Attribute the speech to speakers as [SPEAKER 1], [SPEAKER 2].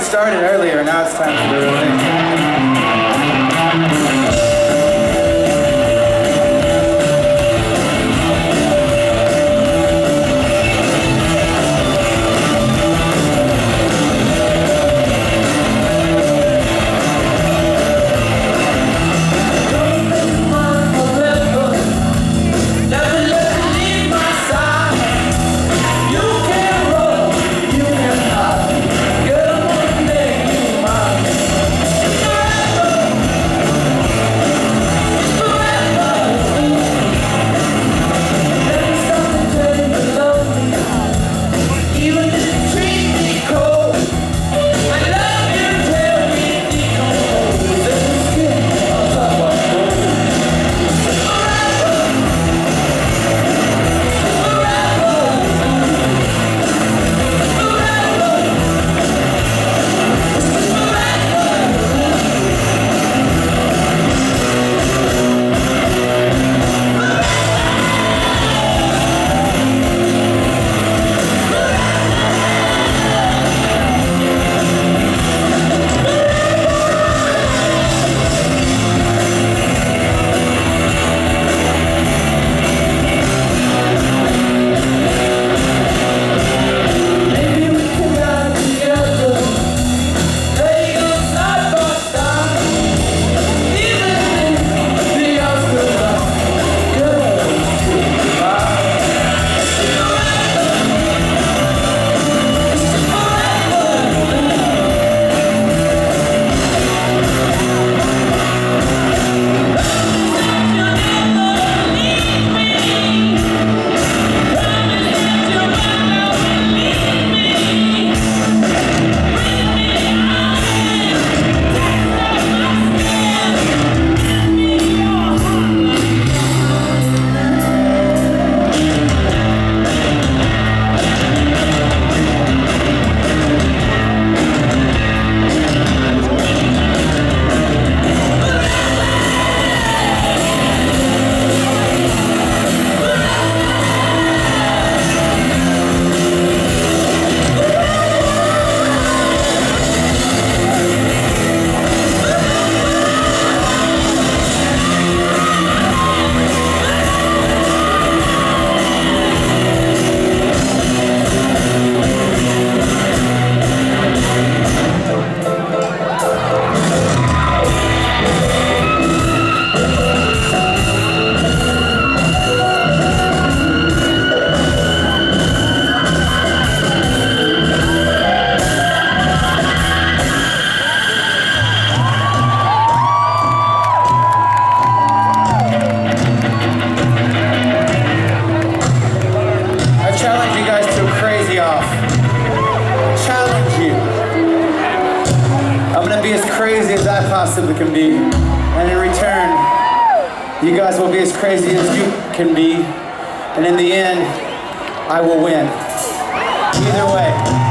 [SPEAKER 1] it started earlier, now it's time for the real thing. As I possibly can be. And in return, you guys will be as crazy as you can be. And in the end, I will win. Either way.